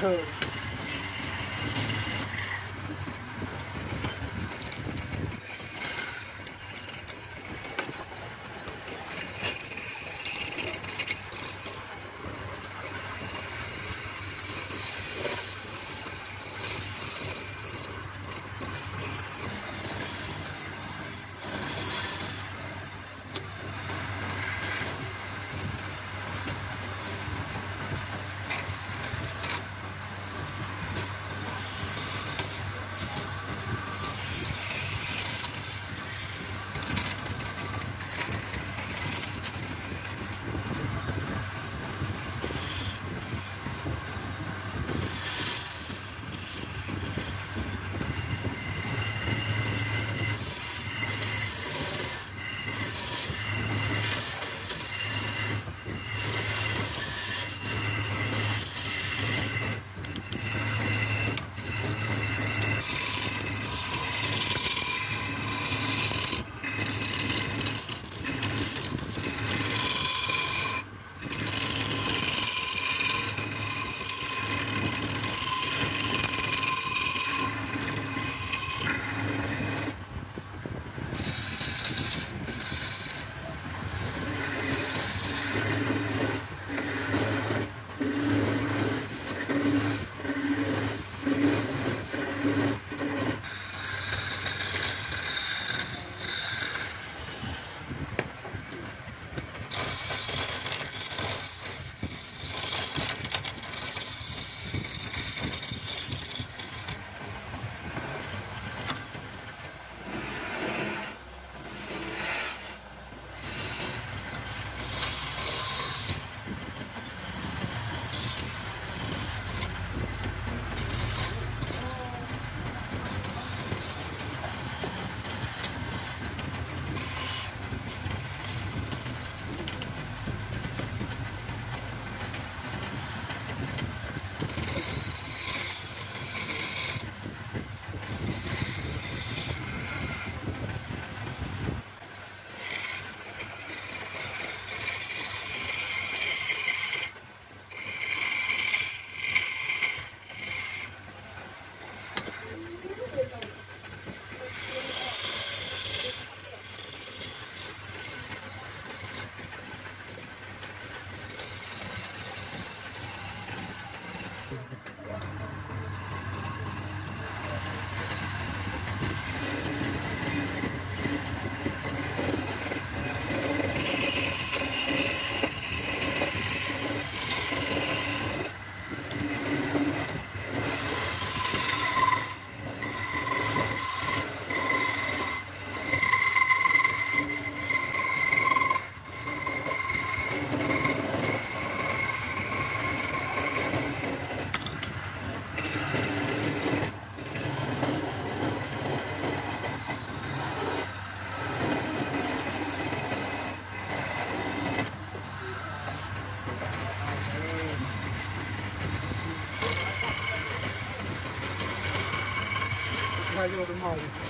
home. might get over Marty.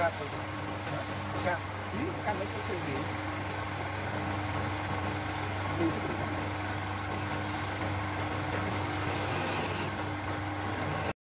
capa. Capa. Ih, acabei de perceber.